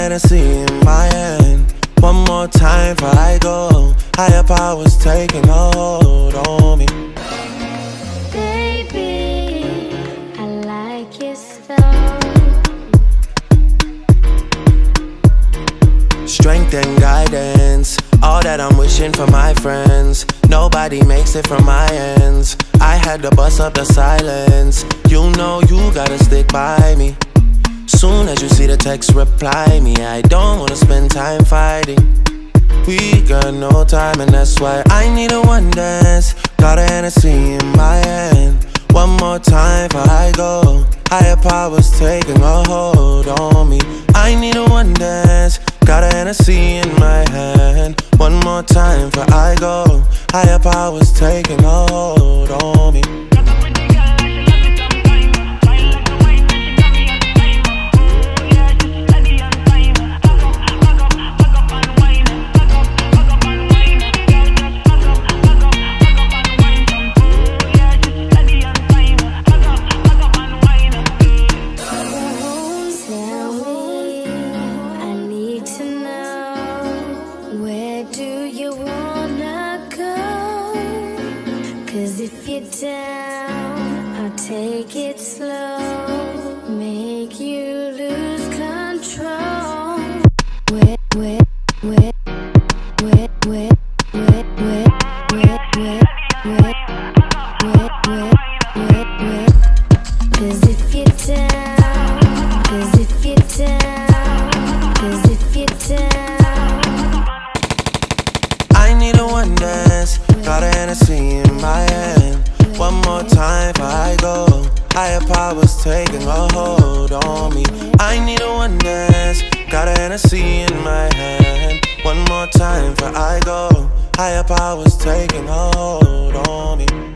Hennessy in my hand. One more time before I go. Higher powers taking a hold on me. Baby, I like so. Strength and guidance, all that I'm wishing for my friends. Nobody makes it from my ends. I had to bust up the silence. You know you gotta stick by me. Soon as you see the text, reply me. I don't wanna spend time fighting. We got no time, and that's why I need a one dance. Got a Hennessy in my hand. One more time before I go. Higher powers taking a hold on me. I need a one dance. Got a Hennessy in my hand. One more time before I go. Higher powers taking a hold on me. Taking a hold on me. I need a one dance. Got a Hennessy in my hand. One more time before I go. Higher powers taking hold on me.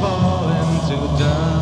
falling to dust.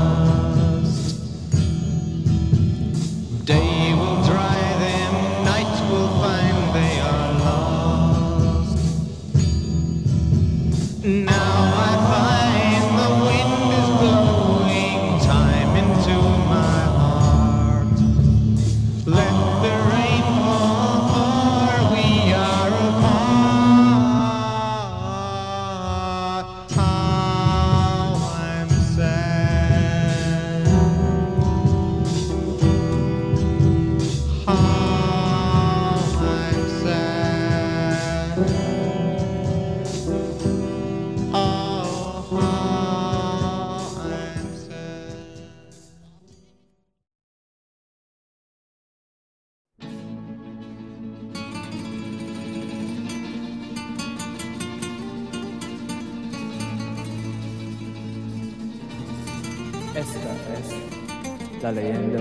Esta es la leyenda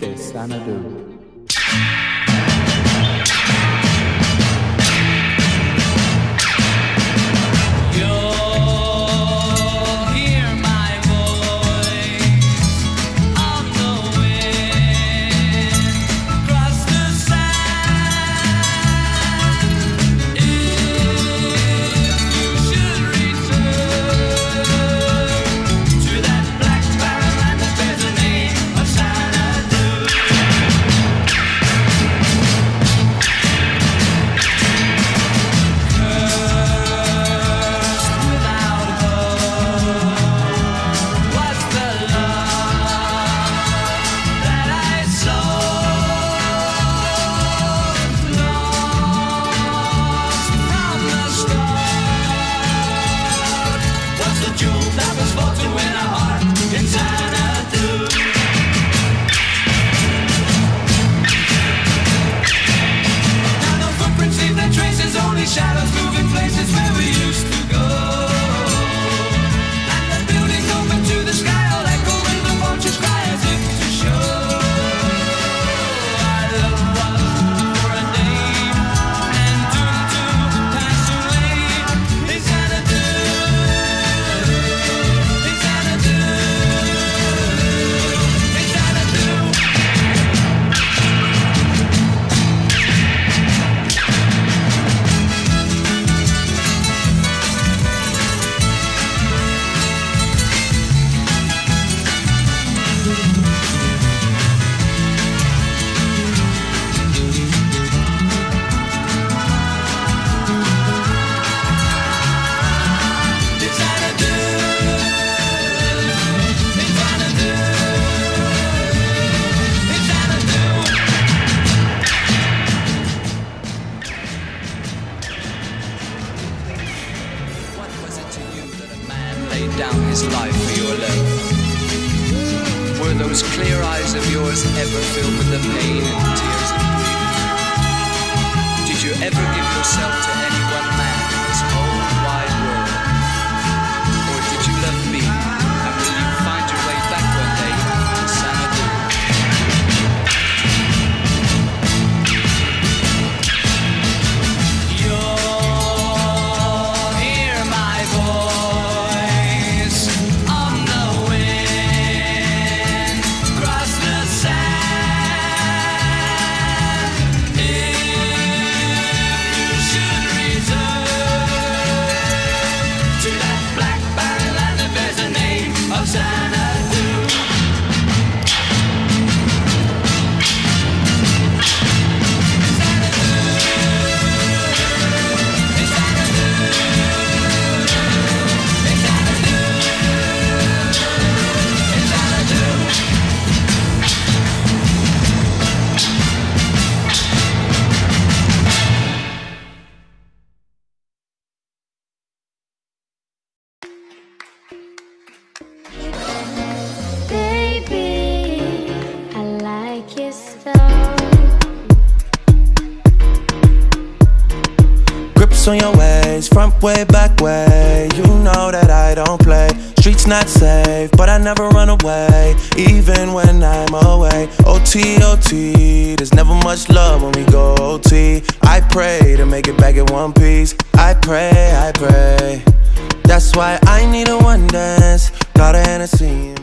de Sanadu. down his life for you alone? Were those clear eyes of yours ever filled with the pain and tears of grief? Did you ever give yourself to on your ways, front way, back way. You know that I don't play. Streets not safe, but I never run away, even when I'm away. OTOT, there's never much love when we go OT. I pray to make it back in one piece. I pray, I pray. That's why I need a one dance. Got a Hennessy.